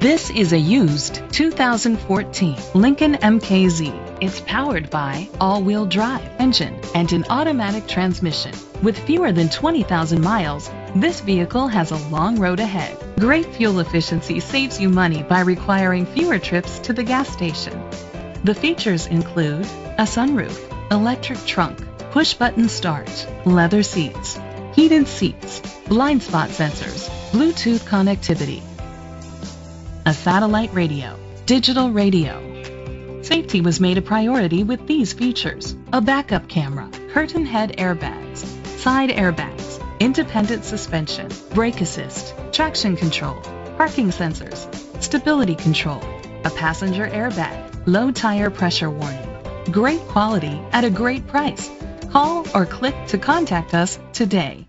This is a used 2014 Lincoln MKZ. It's powered by all-wheel drive engine and an automatic transmission. With fewer than 20,000 miles, this vehicle has a long road ahead. Great fuel efficiency saves you money by requiring fewer trips to the gas station. The features include a sunroof, electric trunk, push-button start, leather seats, heated seats, blind spot sensors, Bluetooth connectivity, a satellite radio, digital radio. Safety was made a priority with these features. A backup camera, curtain head airbags, side airbags, independent suspension, brake assist, traction control, parking sensors, stability control, a passenger airbag, low tire pressure warning. Great quality at a great price. Call or click to contact us today.